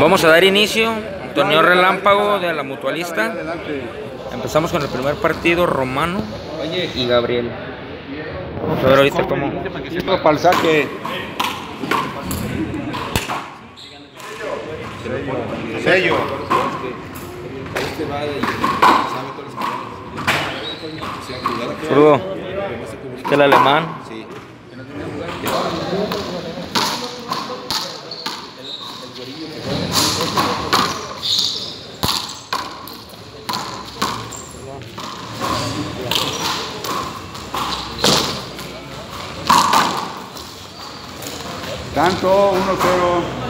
Vamos a dar inicio, torneo relámpago de la mutualista. Empezamos con el primer partido, Romano y Gabriel. Vamos a ver ahorita cómo. para el. Sello. Zurdo. Este el alemán. Tanto, 1-0.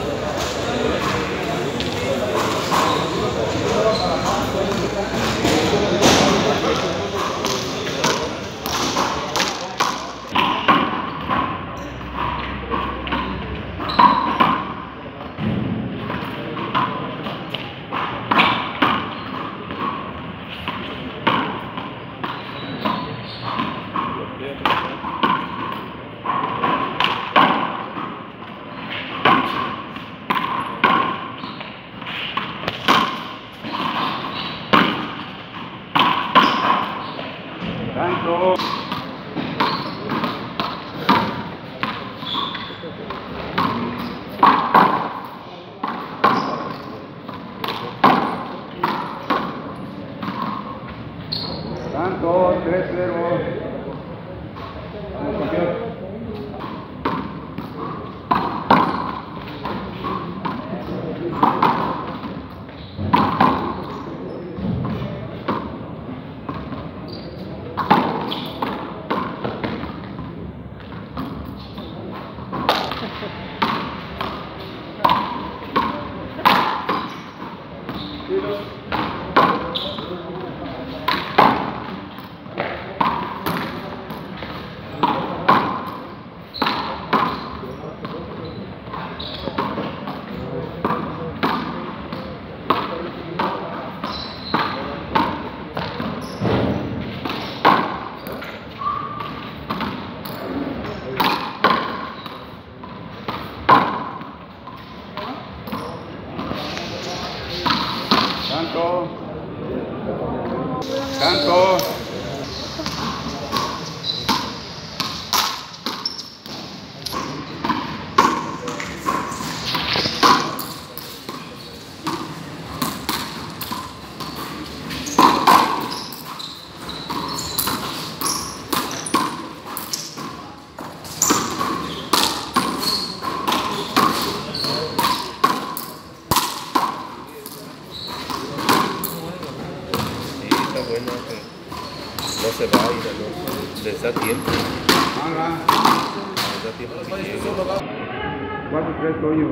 No se va y no, les da tiempo, les da tiempo que llegue. 4-3 Toño.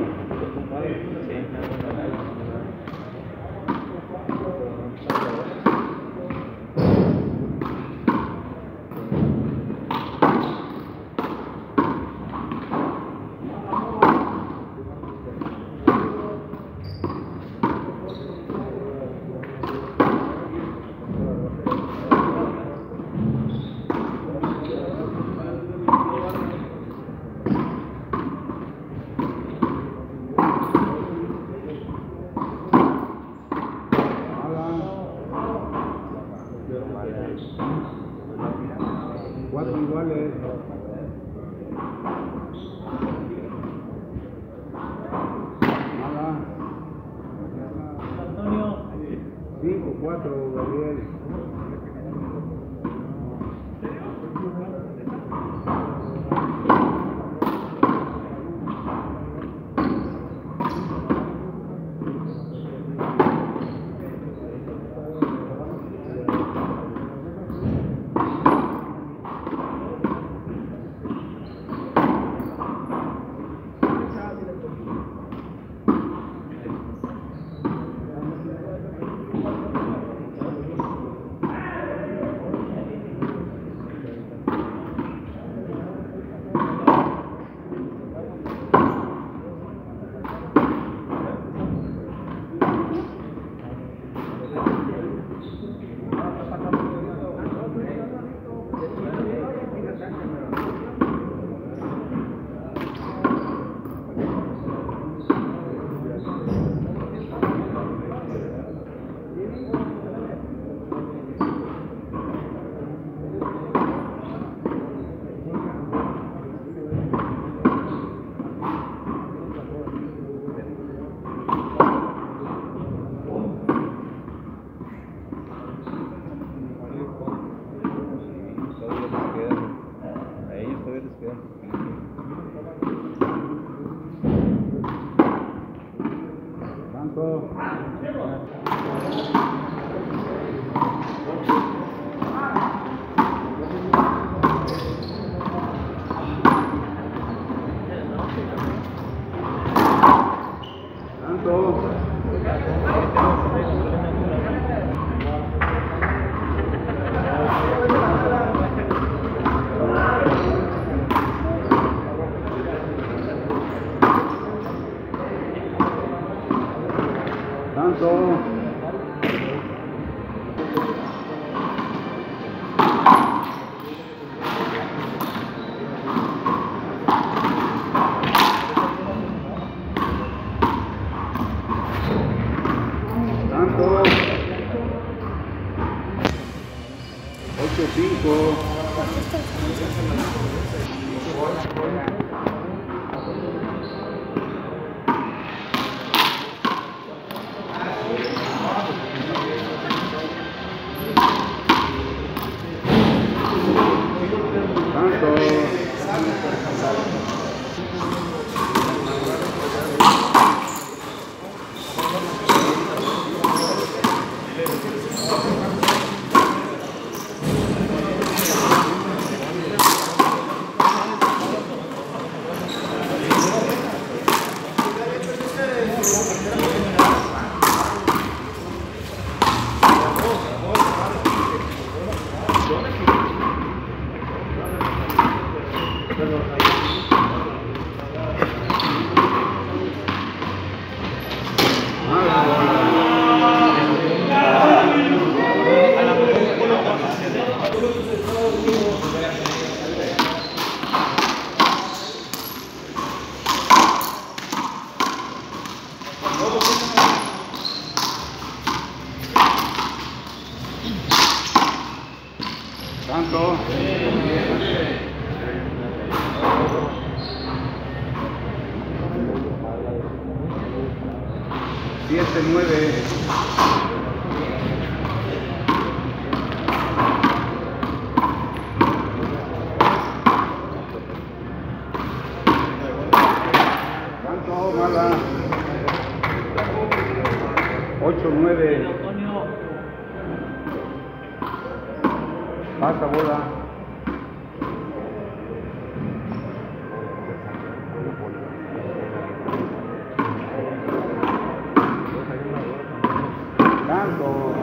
Santo.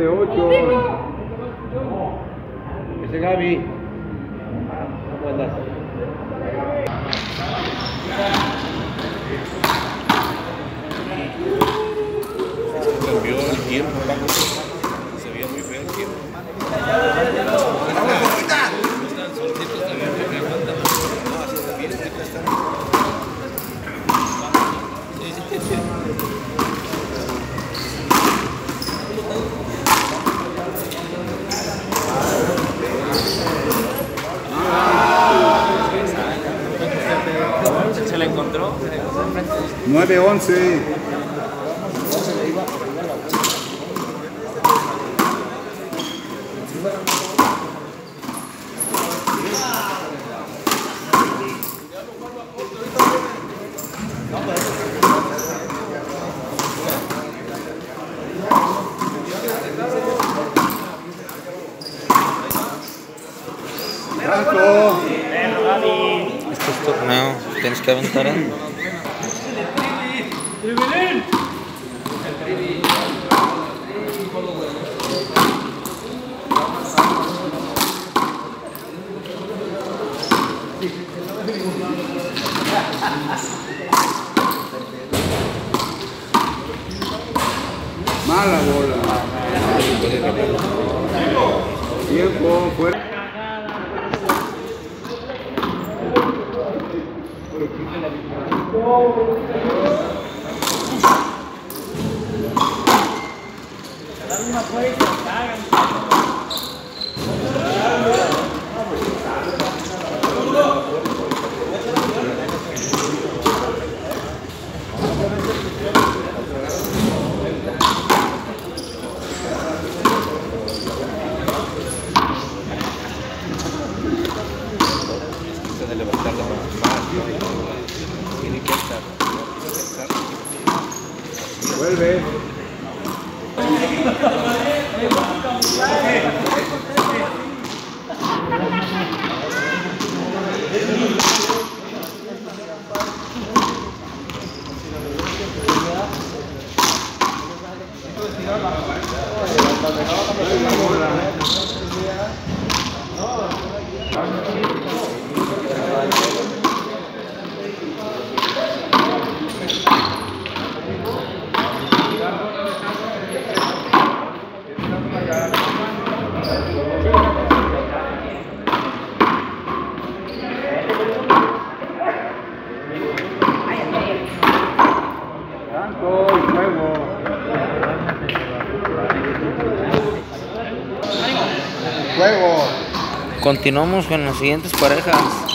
7, 8. Ese Gaby. ¿Cómo andas? Cambió el tiempo, Se veía muy feo el tiempo. 9-11. Esto es torneo, tienes que aventar. ¿eh? Continuamos con las siguientes parejas.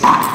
Tanto.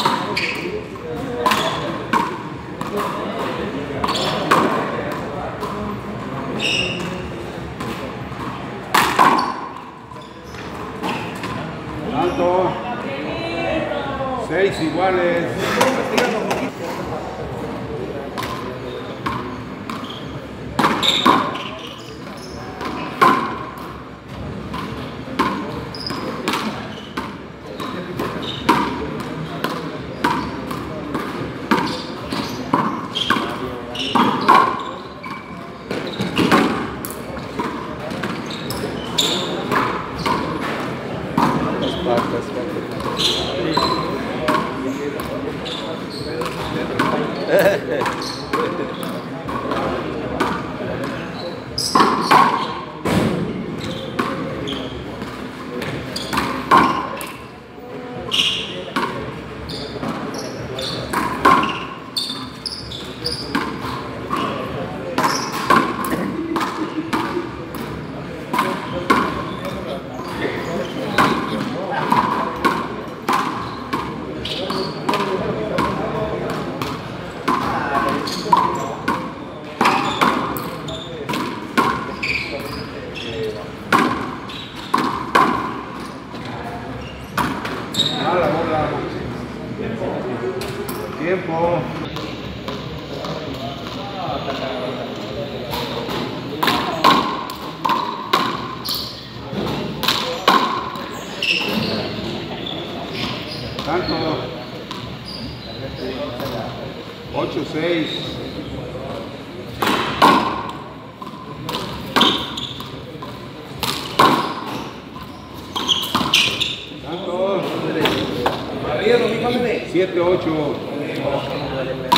Obrigado.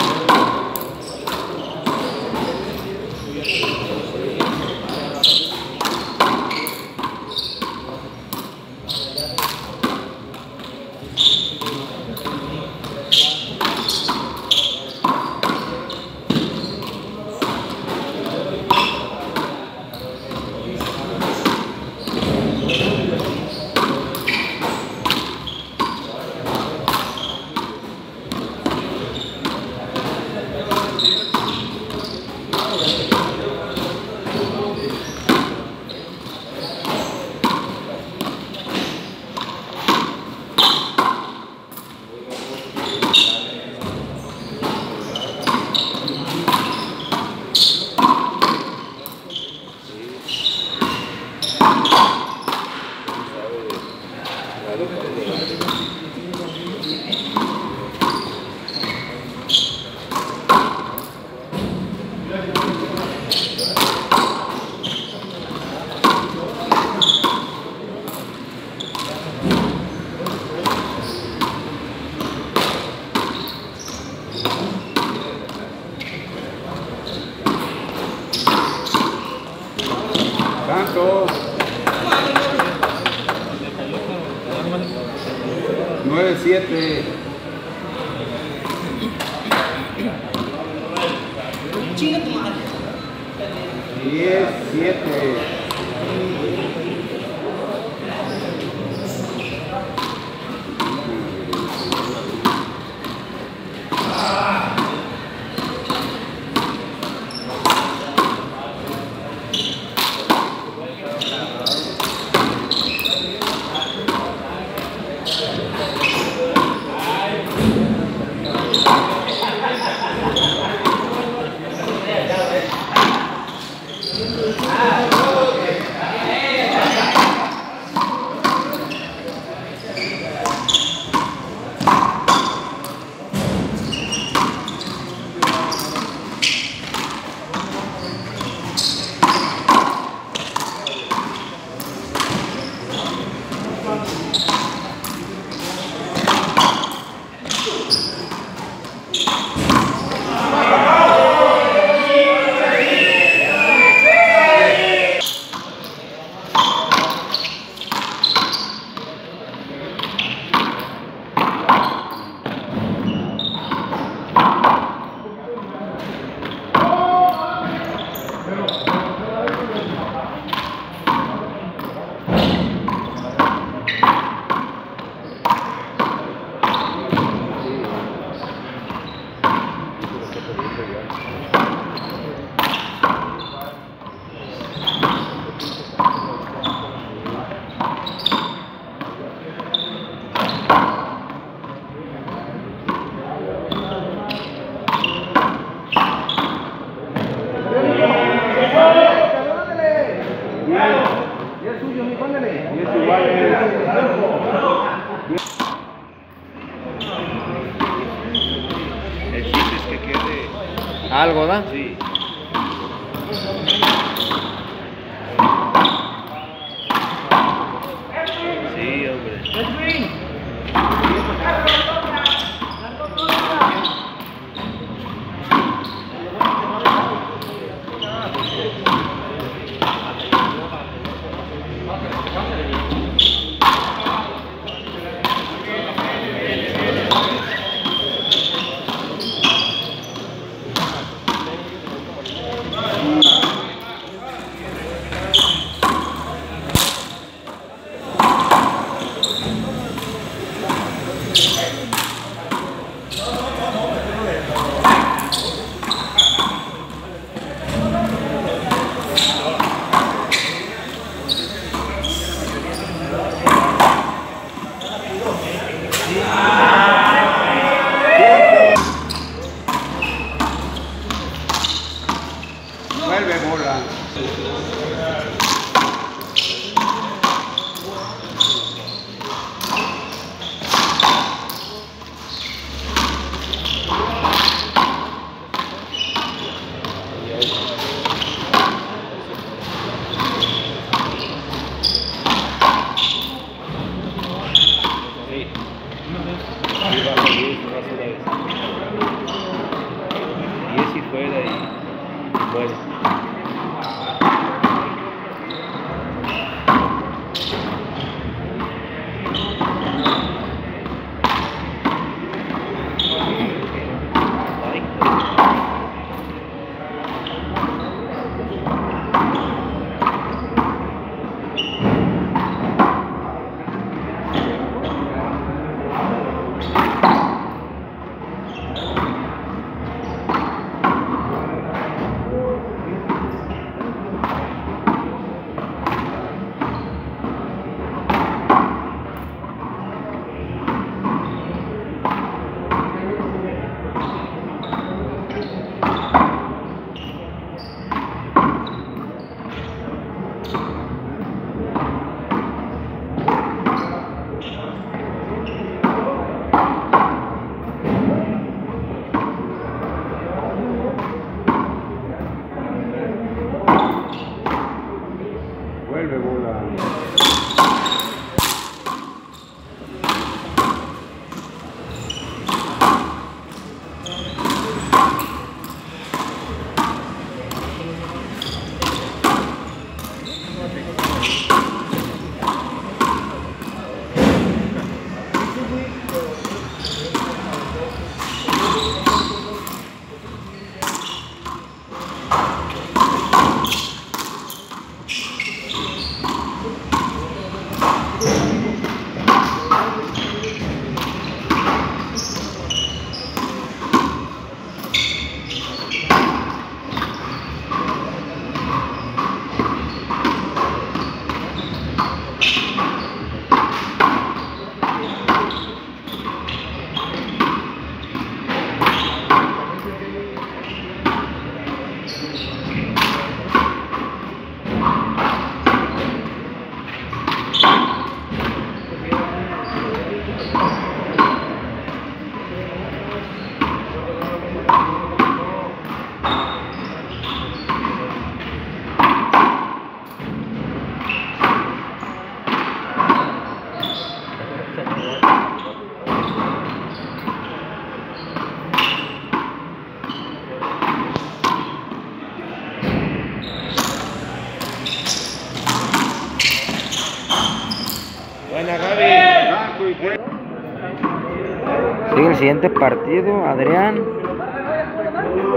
Partido, Adrián.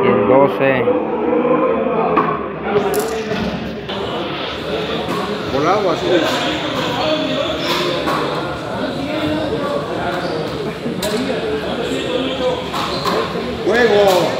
Y el 12. Volado azul. Juego.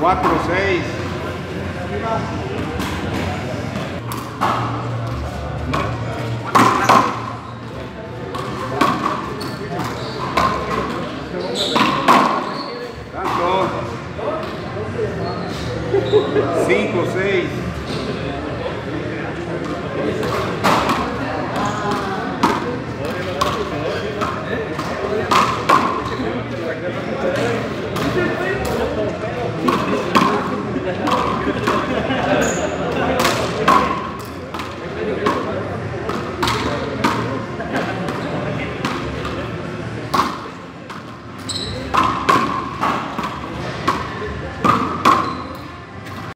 quatro seis. Tá 4 seis. 6.